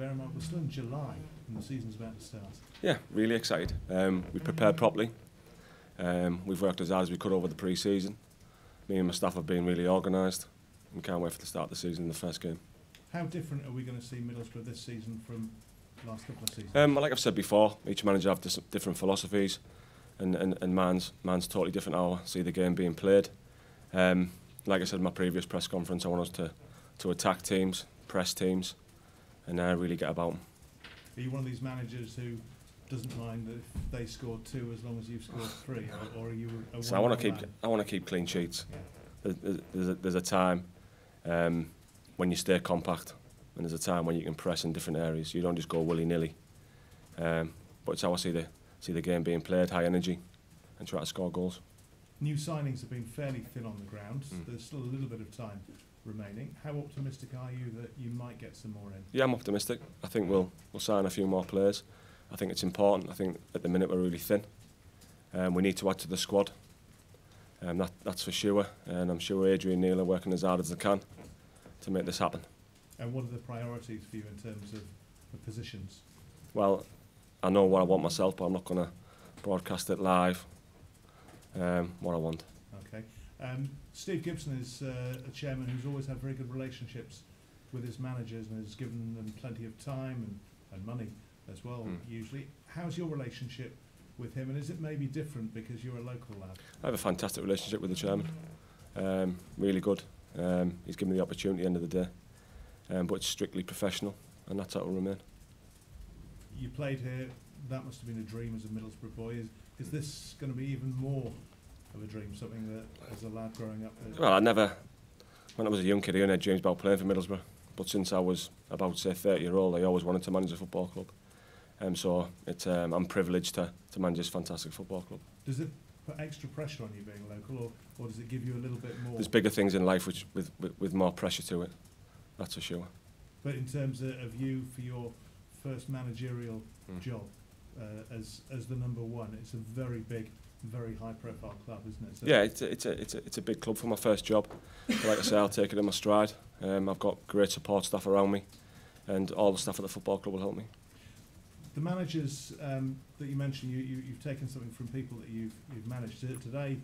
Bear in mind, we're still in July and the season's about to start. Yeah, really excited. Um, we prepared properly. Um, we've worked as hard as we could over the pre-season. Me and my staff have been really organised. We can't wait for the start of the season in the first game. How different are we going to see Middlesbrough this season from last couple of seasons? Um, like I've said before, each manager have different philosophies and, and, and man's, man's totally different how I see the game being played. Um, like I said in my previous press conference, I want us to, to attack teams, press teams, and uh, really get about them. Are you one of these managers who doesn't mind if they score two as long as you've scored three, or, or are you a So I want to keep man? I want to keep clean sheets. Yeah. There's, there's- there's, a, there's a time um, when you stay compact, and there's a time when you can press in different areas. You don't just go willy nilly. Um, but it's how I see the see the game being played, high energy, and try to score goals. New signings have been fairly thin on the ground. Mm. There's still a little bit of time remaining. How optimistic are you that you might get some more in? Yeah, I'm optimistic. I think we'll we'll sign a few more players. I think it's important. I think at the minute we're really thin. Um, we need to add to the squad. Um, that, that's for sure. And I'm sure Adrian Neil are working as hard as they can to make this happen. And what are the priorities for you in terms of the positions? Well, I know what I want myself, but I'm not going to broadcast it live. Um, what I want. Um, Steve Gibson is uh, a chairman who's always had very good relationships with his managers and has given them plenty of time and, and money as well, Mm. usually. How's your relationship with him, and is it maybe different because you're a local lad? I have a fantastic relationship with the chairman. Um, really good. Um, he's given me the opportunity at the end of the day, um, but it's strictly professional, and that's how it will remain. You played here, that must have been a dream as a Middlesbrough boy. Is, is this going to be even more of a dream? Something that, as a lad growing up... Well, I never... When I was a young kid, I only had James Bell playing for Middlesbrough. But since I was about, say, 30 year old, I always wanted to manage a football club. Um, so it, um, I'm privileged to, to manage this fantastic football club. Does it put extra pressure on you being local, or, or does it give you a little bit more? There's bigger things in life which, with, with, with more pressure to it, that's for sure. But in terms of, of you for your first managerial mm. job uh, as, as the number one, it's a very big very high profile club, isn't it? So Yeah, it's a, it's, a, it's, a, it's a big club for my first job. But like I say, I'll take it in my stride. Um, I've got great support staff around me, and all the staff at the football club will help me. The managers um, that you mentioned, you, you, you've taken something from people that you've you've managed. Today,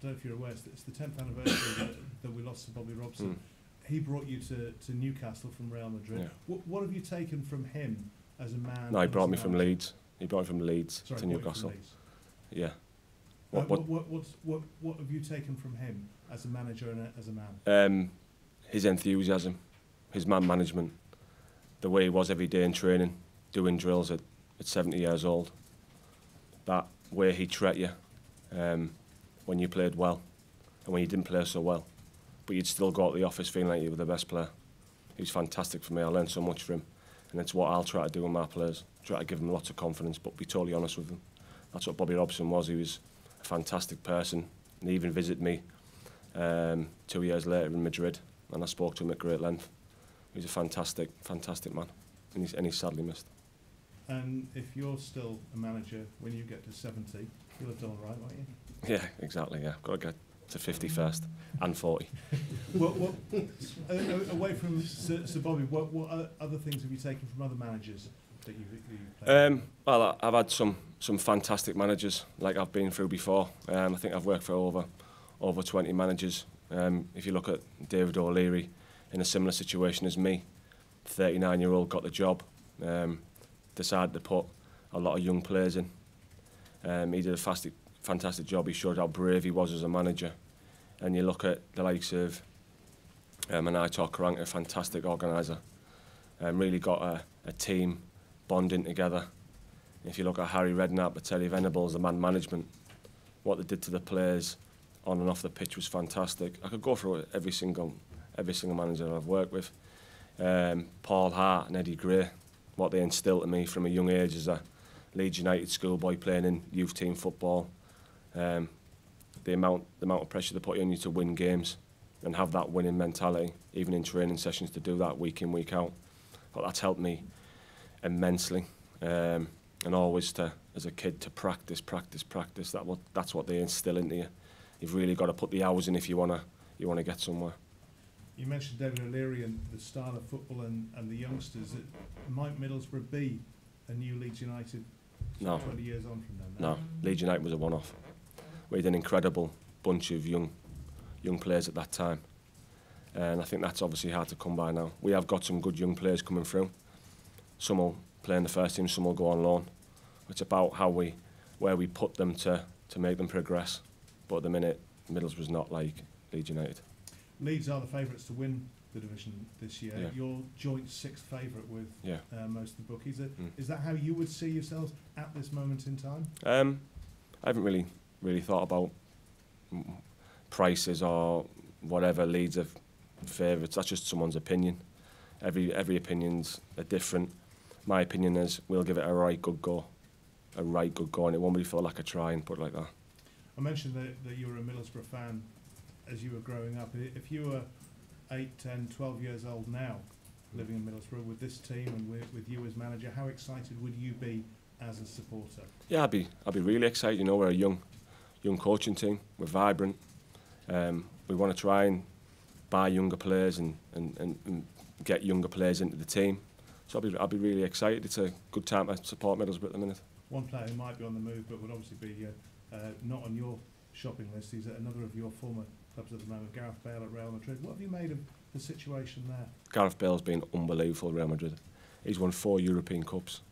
I don't know if you're aware, it's the 10th anniversary that, that we lost to Bobby Robson. Mm. He brought you to, to Newcastle from Real Madrid. Yeah. What, what have you taken from him as a man? No, he brought me from? Leeds. He brought me from Leeds Sorry, to Newcastle. Leeds. yeah. What, what, what, what, what, what have you taken from him as a manager and as a man? Um, his enthusiasm, his man management, the way he was every day in training, doing drills at, at 70 years old. That way he treat you um, when you played well and when you didn't play so well. But you'd still go out the office feeling like you were the best player. He was fantastic for me. I learned so much from him. And it's what I'll try to do with my players. Try to give them lots of confidence, but be totally honest with them. That's what Bobby Robson was. He was a fantastic person, and he even visited me um, two years later in Madrid, and I spoke to him at great length. He's a fantastic, fantastic man, and he's, and he's sadly missed. And if you're still a manager when you get to 70, you'll have done all right, won't you? Yeah, exactly. Yeah, got to get to 50 first and 40. what, what, uh, uh, away from Sir, Sir Bobby, what, what other things have you taken from other managers that you've, that you've played? Um, well, I've had some some fantastic managers like I've been through before. Um, I think I've worked for over over 20 managers. Um, if you look at David O'Leary in a similar situation as me, 39 year old got the job, um, decided to put a lot of young players in. Um, he did a fantastic, fantastic job. He showed how brave he was as a manager. And you look at the likes of um, Anaitor Karanka, a fantastic organiser, um, really got a, a team bonding together. If you look at Harry Redknapp or Terry Venables, the man management, what they did to the players on and off the pitch was fantastic. I could go through every single every single manager I've worked with. Um, Paul Hart and Eddie Gray, what they instilled in me from a young age as a Leeds United schoolboy playing in youth team football. Um, the amount the amount of pressure they put on you to win games and have that winning mentality, even in training sessions to do that week in, week out. But that's helped me immensely. Um, and always to, as a kid, to practice, practice, practice. That what that's what they instill into you. You've really got to put the hours in if you wanna you wanna get somewhere. You mentioned David O'Leary and the style of football and, and the youngsters. It, might Middlesbrough be a new Leeds United No. 20 years on from them? No, Leeds United was a one-off. We had an incredible bunch of young, young players at that time, and I think that's obviously hard to come by now. We have got some good young players coming through. Some will play in the first team, some will go on loan. It's about how we, where we put them to to make them progress. But at the minute, Middlesbrough's not like Leeds United. Leeds are the favourites to win the division this year. Yeah. You're joint sixth favourite with Yeah. uh, most of the bookies. Is, Mm. is that how you would see yourselves at this moment in time? Um, I haven't really really thought about prices or whatever Leeds of favourites. That's just someone's opinion. Every every opinion's a different. My opinion is we'll give it a right good go, a right good go, and it won't be for lack of trying. Put it like that. I mentioned that, that you were a Middlesbrough fan as you were growing up. If you were 8, 10, 12 years old now, living in Middlesbrough with this team and with, with you as manager, how excited would you be as a supporter? Yeah, I'd be I'd be really excited. You know, we're a young young coaching team. We're vibrant. Um, we want to try and buy younger players and, and, and, and get younger players into the team. So I'll be I'll be really excited. It's a good time to support Middlesbrough at the minute. One player who might be on the move but would obviously be uh, uh, not on your shopping list. is another of your former clubs at the moment, Gareth Bale at Real Madrid. What have you made of the situation there? Gareth Bale's been unbelievable at Real Madrid. He's won four European Cups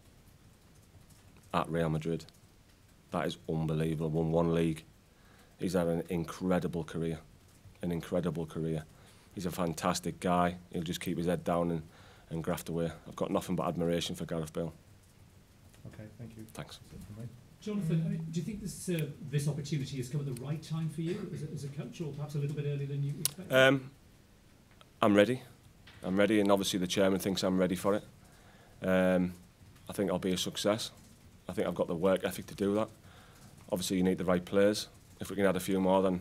at Real Madrid. That is unbelievable. Won one league. He's had an incredible career. An incredible career. He's a fantastic guy. He'll just keep his head down and, and graft away. I've got nothing but admiration for Gareth Bale. Okay, thank you. Thanks. That's it from me. Jonathan, I mean, do you think this uh, this opportunity has come at the right time for you as a, as a coach, or perhaps a little bit earlier than you expected? Um, I'm ready. I'm ready, and obviously the chairman thinks I'm ready for it. Um, I think I'll be a success. I think I've got the work ethic to do that. Obviously, you need the right players. If we can add a few more, then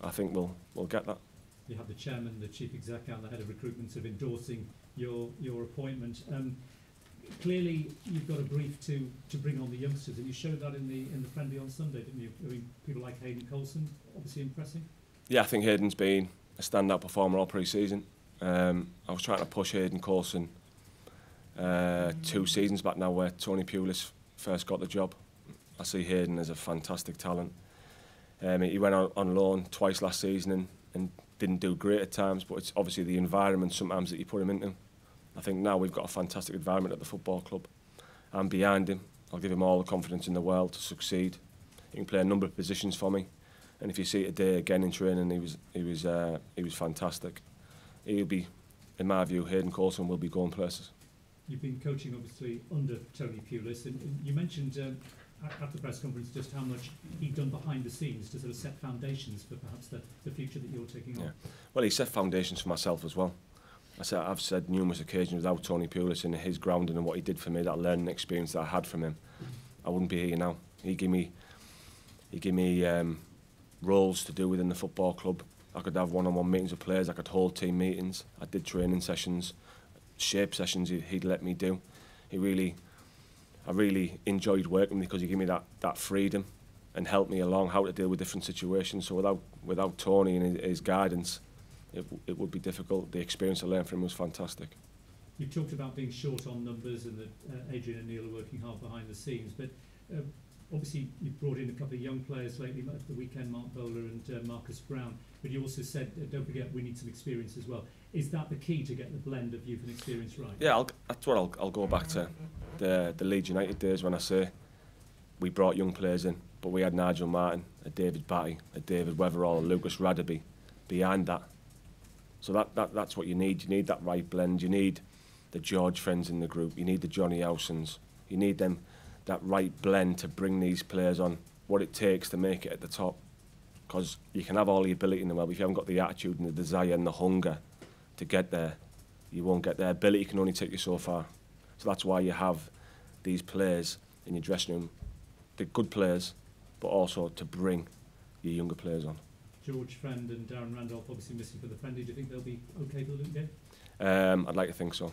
I think we'll we'll get that. you have the chairman, the chief exec, and the head of recruitment sort of endorsing your your appointment. Um, clearly, you've got a brief to to bring on the youngsters, and you showed that in the in the friendly on Sunday, didn't you? I mean, people like Hayden Coulson, obviously impressive. Yeah, I think Hayden's been a standout performer all pre-season. Um, I was trying to push Hayden Coulson uh, two seasons back now, where Tony Pulis first got the job. I see Hayden as a fantastic talent. Um, he went on, on loan twice last season and, and didn't do great at times, but it's obviously the environment sometimes that you put him into. I think now we've got a fantastic environment at the football club. I'm behind him. I'll give him all the confidence in the world to succeed. He can play a number of positions for me. And if you see it today again in training, he was he was uh, he was fantastic. He'll be, in my view, Hayden Coulson will be going places. You've been coaching obviously under Tony Pulis, and, and you mentioned um, at, at the press conference just how much he'd done behind the scenes to sort of set foundations for perhaps the, the future that you're taking on. Yeah. Well, he set foundations for myself as well. I said, I've said numerous occasions without Tony Pulis and his grounding and what he did for me, that learning experience that I had from him, I wouldn't be here now. He gave me, he gave me um, roles to do within the football club. I could have one-on-one -on -one meetings with players. I could hold team meetings. I did training sessions, shape sessions. he'd, he'd let me do. He really, I really enjoyed working because he gave me that that freedom and helped me along how to deal with different situations. So without without Tony and his, his guidance, it, it would be difficult. The experience I learned from him was fantastic. You've talked about being short on numbers and that uh, Adrian and Neil are working hard behind the scenes, but uh, obviously you've brought in a couple of young players lately, at the weekend, Marc Bola and uh, Marcus Browne, but you also said, uh, don't forget, we need some experience as well. Is that the key to get the blend of youth and experience right? Yeah, I'll, that's what I'll, I'll go back to the the Leeds United days when I say we brought young players in, but we had Nigel Martyn, a David Batty, a David Weatherall, a Lucas Radebe behind that. So that, that that's what you need. You need that right blend. You need the George friends in the group. You need the Johnny Elsons. You need them that right blend to bring these players on what it takes to make it at the top. Because you can have all the ability in the world, but if you haven't got the attitude and the desire and the hunger to get there, you won't get there. Ability can only take you so far. So that's why you have these players in your dressing room. the good players, but also to bring your younger players on. George Friend and Darren Randolph obviously missing for the friendly. Do you think they'll be okay for the Luton game? Um, I'd like to think so.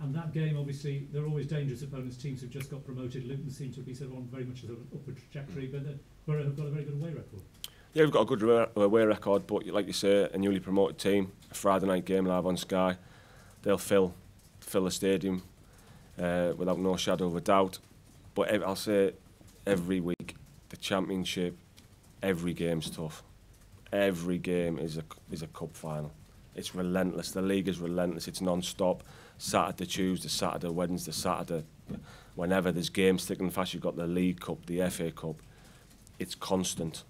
And that game, obviously, they're always dangerous opponents. Teams who've just got promoted. Luton seem to be sort of on very much an upward trajectory, but uh, Boro have got a very good away record. Yeah, we've got a good away- away record, but like you say, a newly promoted team, a Friday night game live on Sky, they'll fill fill the stadium uh, without no shadow of a doubt. But I'll say every week, the championship, every game's tough. Every game is a, is a cup final. It's relentless. The league is relentless. It's non-stop. Saturday, Tuesday, Saturday, Wednesday, Saturday. Whenever there's games thick and fast, you've got the League Cup, the FA Cup. It's constant.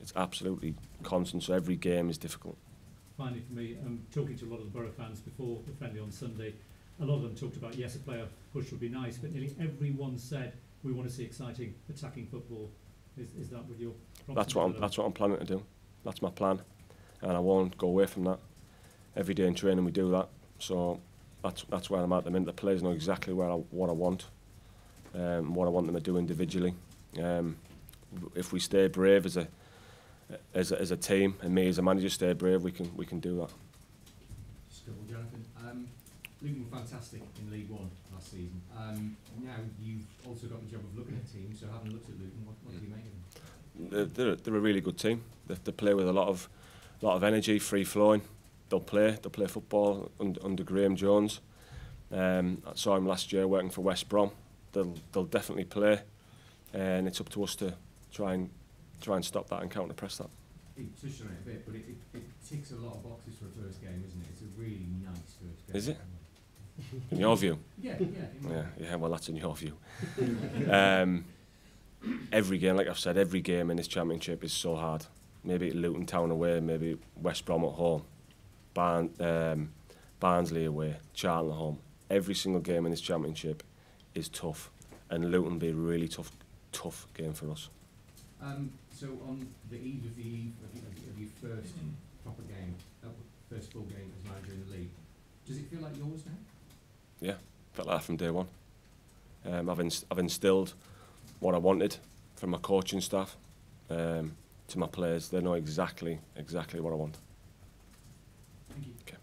It's absolutely constant. So every game is difficult. Finally, for me, I'm talking to a lot of the Borough fans before the friendly on Sunday. A lot of them talked about yes, a player push would be nice, but nearly everyone said we want to see exciting attacking football. Is, is that what you're? That's what I'm, that's what I'm planning to do. That's my plan, and I won't go away from that. Every day in training we do that. So that's that's where I'm at the minute. The players know exactly where I, what I want, um, what I want them to do individually. Um, if we stay brave as a as a, as a team, and me as a manager stay brave, we can we can do that. Still, Jonathan. Um, Luton were fantastic in League One last season. Um, now you've also got the job of looking at teams. So having looked at Luton, what, what do you make of them? They're, they're, they're a really good team. They, they play with a lot of lot of energy, free flowing. They'll play. They'll play football under, under Graham Jones. Um, I saw him last year working for West Brom. They'll they'll definitely play, uh, and it's up to us to try and try and stop that and counter press that. You touched on it a bit, but it, it, it ticks a lot of boxes for a first game, isn't it? It's a really nice first game. Is it? in your view? Yeah, yeah. Yeah, yeah, well, that's in your view. um, every game, like I've said, every game in this championship is so hard maybe Luton Town away, maybe West Brom at home, Barn, um, Barnsley away, Charlton at home. Every single game in this championship is tough, and Luton be a really tough, tough game for us. Um, so on the eve of the eve of, of your first proper game, uh, first full game as manager in the league, does it feel like yours now? Yeah, felt like that from day one. Um, I've, inst I've instilled what I wanted from my coaching staff. Um, to my players. They know exactly exactly what I want. Thank you. Okay.